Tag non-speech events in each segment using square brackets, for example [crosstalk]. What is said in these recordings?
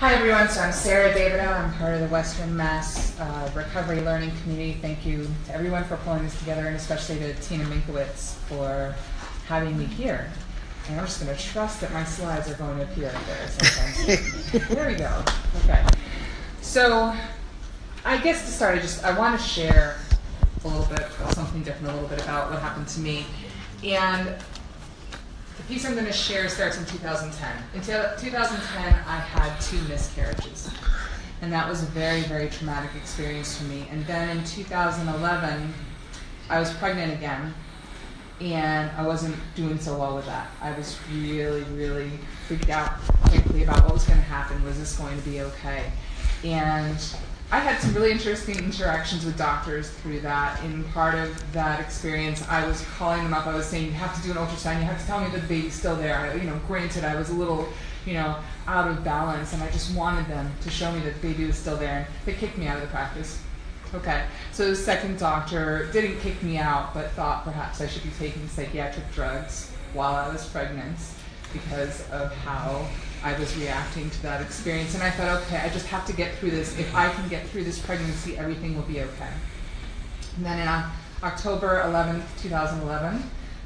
Hi everyone, so I'm Sera Davidow. I'm part of the Western Mass uh, Recovery Learning Community. Thank you to everyone for pulling this together and especially to Tina Minkowitz for having me here. And I'm just going to trust that my slides are going to appear there there we go. Okay. So I guess to start, I just I want to share a little bit something different, a little bit about what happened to me. And piece I'm going to share starts in 2010. In 2010, I had two miscarriages. And that was a very, very traumatic experience for me. And then in 2011, I was pregnant again. And I wasn't doing so well with that. I was really, really freaked out, frankly, about what was going to happen. Was this going to be okay? And I had some really interesting interactions with doctors through that. In part of that experience, I was calling them up. I was saying, "You have to do an ultrasound. You have to tell me the baby's still there." You know, granted, I was a little, you know, out of balance, and I just wanted them to show me that the baby was still there. And they kicked me out of the practice. Okay, so the second doctor didn't kick me out, but thought perhaps I should be taking psychiatric drugs while I was pregnant because of how I was reacting to that experience. And I thought, okay, I just have to get through this. If I can get through this pregnancy, everything will be okay. And then in uh, October 11th, 2011,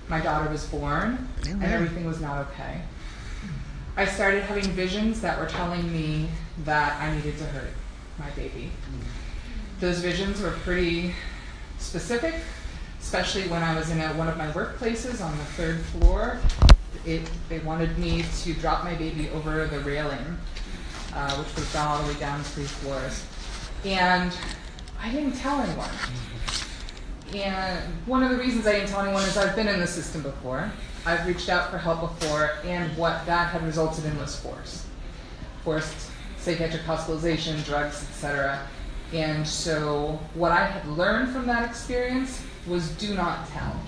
my daughter was born, and everything was not okay. I started having visions that were telling me that I needed to hurt my baby. Those visions were pretty specific, especially when I was in a, one of my workplaces on the third floor it, they wanted me to drop my baby over the railing, uh, which was down all the way down three floors. And I didn't tell anyone. And one of the reasons I didn't tell anyone is I've been in the system before. I've reached out for help before, and what that had resulted in was force. Forced psychiatric hospitalization, drugs, etc. And so, what I had learned from that experience was do not tell.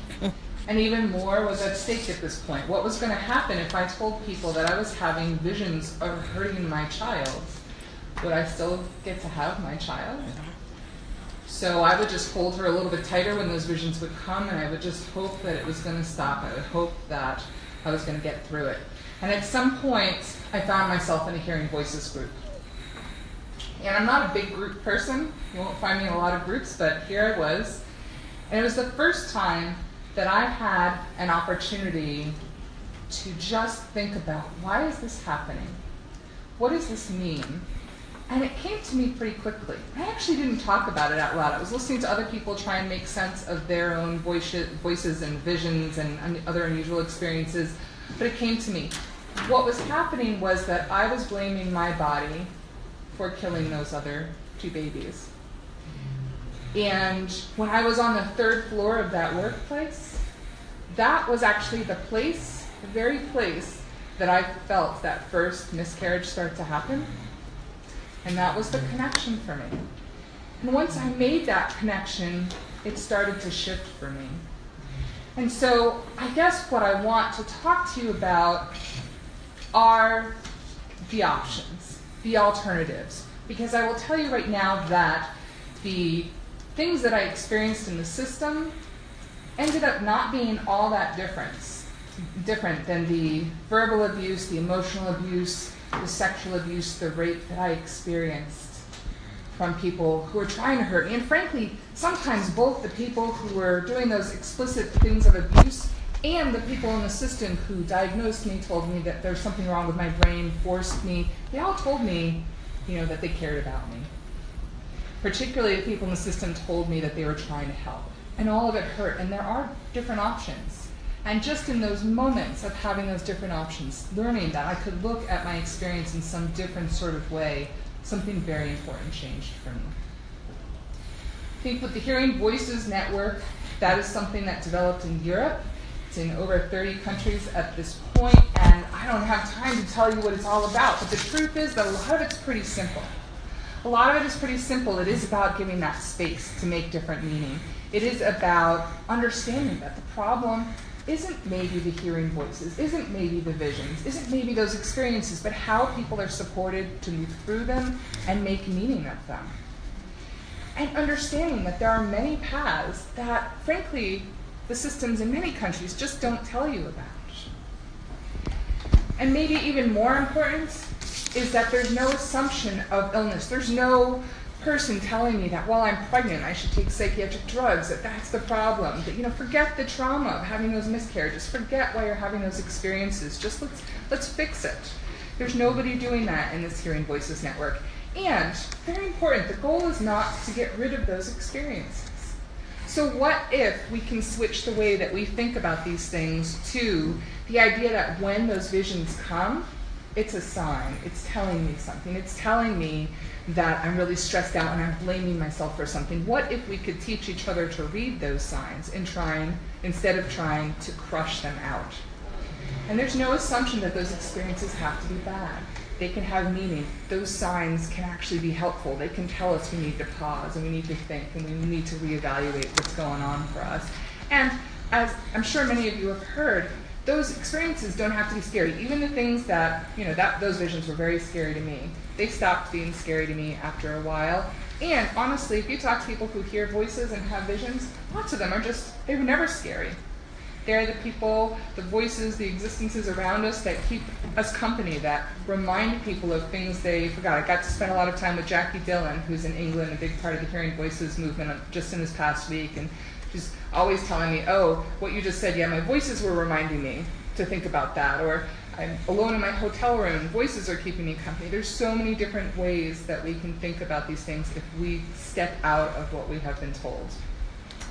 And even more was at stake at this point. What was going to happen if I told people that I was having visions of hurting my child? Would I still get to have my child? So I would just hold her a little bit tighter when those visions would come, and I would just hope that it was going to stop. I would hope that I was going to get through it. And at some point, I found myself in a hearing voices group. And I'm not a big group person. You won't find me in a lot of groups, but here I was. And it was the first time that I had an opportunity to just think about why is this happening? What does this mean? And it came to me pretty quickly. I actually didn't talk about it out loud. I was listening to other people try and make sense of their own voices and visions and other unusual experiences, but it came to me. What was happening was that I was blaming my body for killing those other two babies. And when I was on the third floor of that workplace, that was actually the place, the very place that I felt that first miscarriage start to happen. And that was the connection for me. And once I made that connection, it started to shift for me. And so I guess what I want to talk to you about are the options, the alternatives. Because I will tell you right now that the things that I experienced in the system ended up not being all that different, different than the verbal abuse, the emotional abuse, the sexual abuse, the rape that I experienced from people who were trying to hurt me. And frankly, sometimes both the people who were doing those explicit things of abuse and the people in the system who diagnosed me, told me that there's something wrong with my brain, forced me, they all told me, you know, that they cared about me particularly the people in the system told me that they were trying to help. And all of it hurt. And there are different options. And just in those moments of having those different options, learning that I could look at my experience in some different sort of way, something very important changed for me. I think with the Hearing Voices Network, that is something that developed in Europe. It's in over 30 countries at this point, and I don't have time to tell you what it's all about, but the truth is that a lot of it's pretty simple. A lot of it is pretty simple. It is about giving that space to make different meaning. It is about understanding that the problem isn't maybe the hearing voices, isn't maybe the visions, isn't maybe those experiences, but how people are supported to move through them and make meaning of them. And understanding that there are many paths that, frankly, the systems in many countries just don't tell you about. And maybe even more important, is that there's no assumption of illness. There's no person telling me that while I'm pregnant, I should take psychiatric drugs, that that's the problem. That, you know, forget the trauma of having those miscarriages. Forget why you're having those experiences. Just let's, let's fix it. There's nobody doing that in this Hearing Voices network. And, very important, the goal is not to get rid of those experiences. So, what if we can switch the way that we think about these things to the idea that when those visions come, it's a sign. It's telling me something. It's telling me that I'm really stressed out and I'm blaming myself for something. What if we could teach each other to read those signs and trying instead of trying to crush them out? And there's no assumption that those experiences have to be bad. They can have meaning. Those signs can actually be helpful. They can tell us we need to pause and we need to think and we need to reevaluate what's going on for us. And as I'm sure many of you have heard, those experiences don't have to be scary. Even the things that, you know, that those visions were very scary to me. They stopped being scary to me after a while. And honestly, if you talk to people who hear voices and have visions, lots of them are just, they were never scary. They're the people, the voices, the existences around us that keep us company, that remind people of things they forgot. I got to spend a lot of time with Jacqui Dillon, who's in England, a big part of the Hearing Voices movement uh, just in this past week. And she's always telling me, oh, what you just said, yeah, my voices were reminding me to think about that. Or I'm alone in my hotel room, voices are keeping me company. There's so many different ways that we can think about these things if we step out of what we have been told.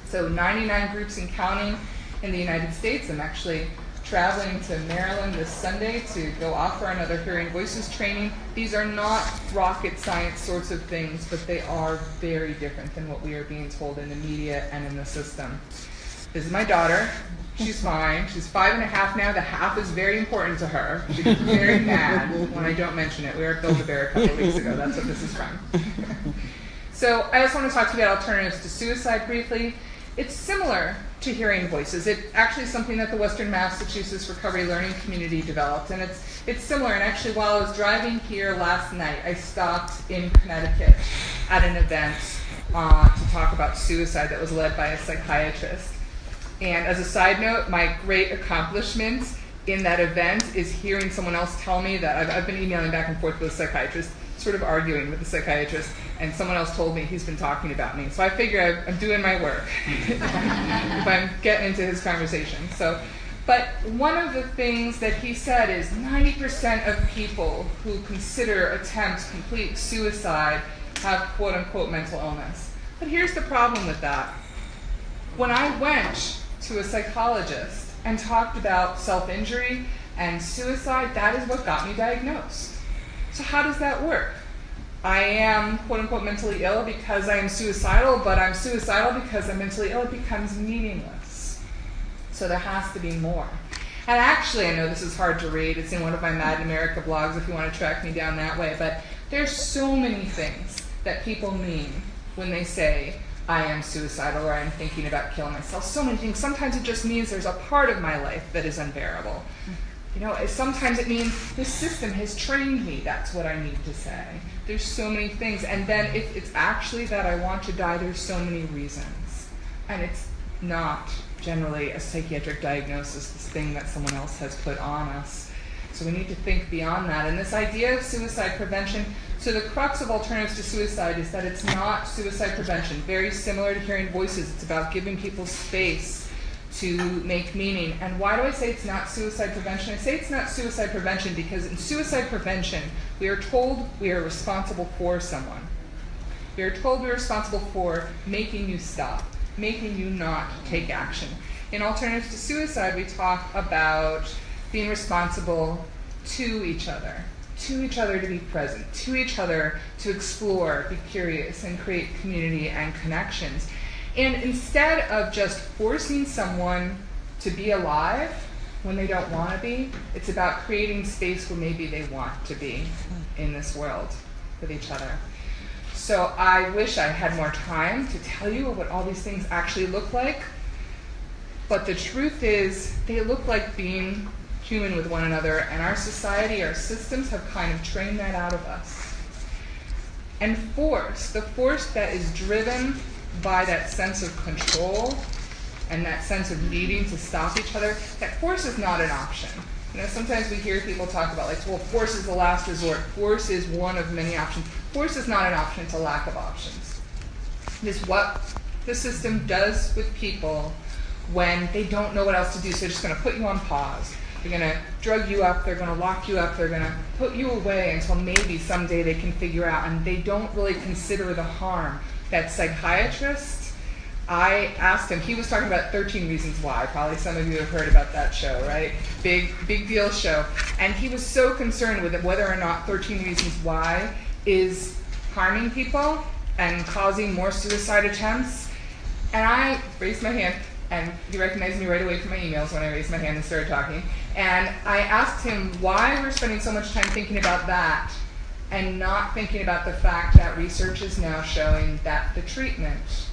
So 99 groups and counting in the United States. I'm actually traveling to Maryland this Sunday to go offer another Hearing Voices training. These are not rocket science sorts of things, but they are very different than what we are being told in the media and in the system. This is my daughter. She's [laughs] fine. She's five and a half now. The half is very important to her. She gets very mad when I don't mention it. We were at Build-A-Bear a couple of weeks ago. That's what this is from. [laughs] so I just want to talk to you about alternatives to suicide briefly. It's similar to hearing voices. It's actually something that the Western Massachusetts Recovery Learning Community developed, and it's it's similar. And actually, while I was driving here last night, I stopped in Connecticut at an event uh, to talk about suicide that was led by a psychiatrist. And as a side note, my great accomplishment in that event is hearing someone else tell me that I've, I've been emailing back and forth with a psychiatrist sort of arguing with the psychiatrist, and someone else told me he's been talking about me. So I figure I'm doing my work [laughs] if I'm getting into his conversation. So, but one of the things that he said is 90% of people who consider attempt complete suicide have quote unquote mental illness. But here's the problem with that. When I went to a psychologist and talked about self injury and suicide, that is what got me diagnosed. So, how does that work? I am quote unquote mentally ill because I am suicidal, but I'm suicidal because I'm mentally ill. It becomes meaningless. So, there has to be more. And actually, I know this is hard to read. It's in one of my Mad America blogs if you want to track me down that way. But there's so many things that people mean when they say, I am suicidal or I'm thinking about killing myself. So many things. Sometimes it just means there's a part of my life that is unbearable. You know, sometimes it means the system has trained me. That's what I need to say. There's so many things. And then if it's actually that I want to die, there's so many reasons. And it's not generally a psychiatric diagnosis, this thing that someone else has put on us. So we need to think beyond that. And this idea of suicide prevention, so the crux of alternatives to suicide is that it's not suicide prevention. Very similar to hearing voices, it's about giving people space to make meaning. And why do I say it's not suicide prevention? I say it's not suicide prevention because in suicide prevention, we are told we are responsible for someone. We are told we're responsible for making you stop, making you not take action. In Alternatives to Suicide, we talk about being responsible to each other, to each other to be present, to each other to explore, be curious, and create community and connections. And instead of just forcing someone to be alive when they don't want to be, it's about creating space where maybe they want to be in this world with each other. So I wish I had more time to tell you what all these things actually look like. But the truth is, they look like being human with one another, and our society, our systems have kind of trained that out of us. And force, the force that is driven by that sense of control and that sense of needing to stop each other, that force is not an option. You know, sometimes we hear people talk about like, well, force is the last resort. Force is one of many options. Force is not an option, it's a lack of options. It is what the system does with people when they don't know what else to do. So they're just going to put you on pause. They're going to drug you up. They're going to lock you up. They're going to put you away until maybe someday they can figure out. And they don't really consider the harm that psychiatrist, I asked him. He was talking about 13 Reasons Why. Probably some of you have heard about that show, right? Big, big deal show. And he was so concerned with whether or not 13 Reasons Why is harming people and causing more suicide attempts. And I raised my hand and he recognized me right away from my emails when I raised my hand and started talking. And I asked him why we're spending so much time thinking about that and not thinking about the fact that research is now showing that the treatment,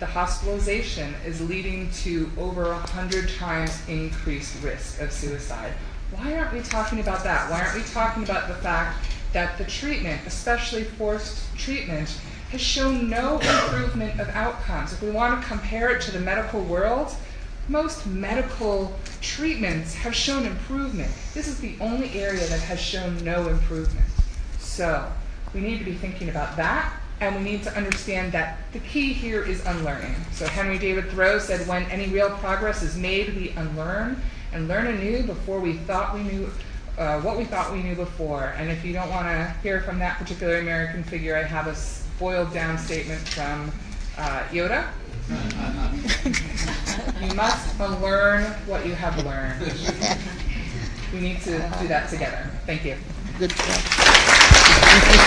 the hospitalization, is leading to over a hundred times increased risk of suicide. Why aren't we talking about that? Why aren't we talking about the fact that the treatment, especially forced treatment, has shown no improvement of outcomes. If we want to compare it to the medical world, most medical treatments have shown improvement. This is the only area that has shown no improvement. So we need to be thinking about that, and we need to understand that the key here is unlearning. So Henry David Thoreau said, when any real progress is made, we unlearn and learn anew before we thought we knew uh, what we thought we knew before. And if you don't want to hear from that particular American figure, I have a boiled down statement from uh, Yoda. [laughs] you must unlearn what you have learned. We need to do that together. Thank you. Good job.